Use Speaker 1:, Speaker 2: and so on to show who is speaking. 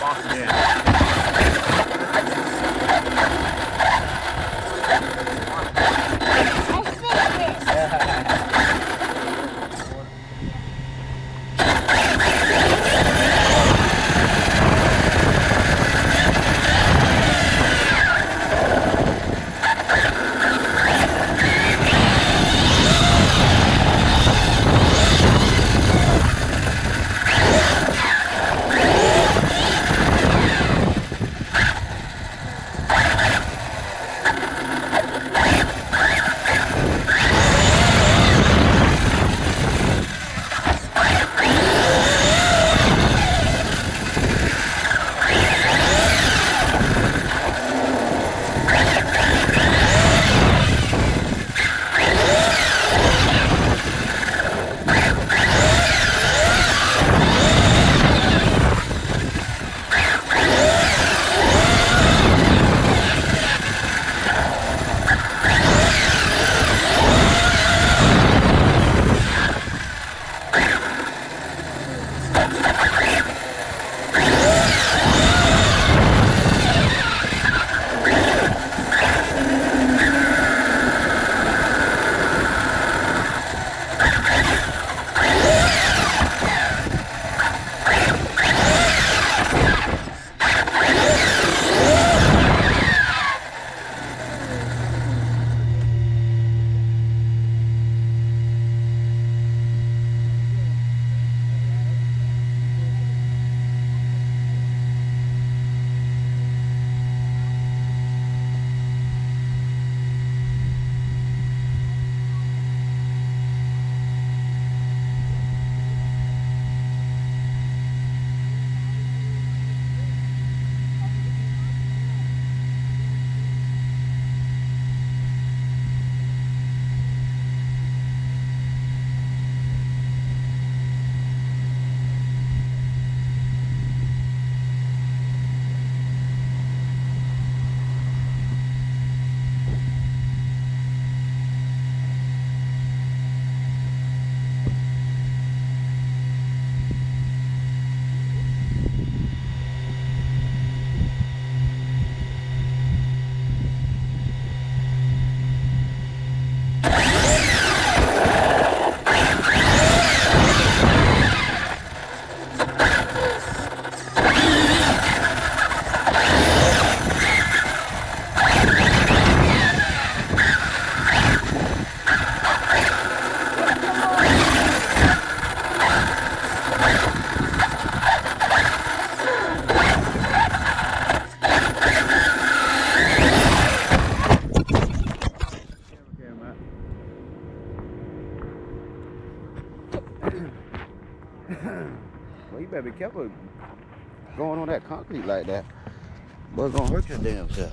Speaker 1: Boston in.
Speaker 2: Well, you better be careful going on that concrete like that. Boy, gonna hurt your damn self.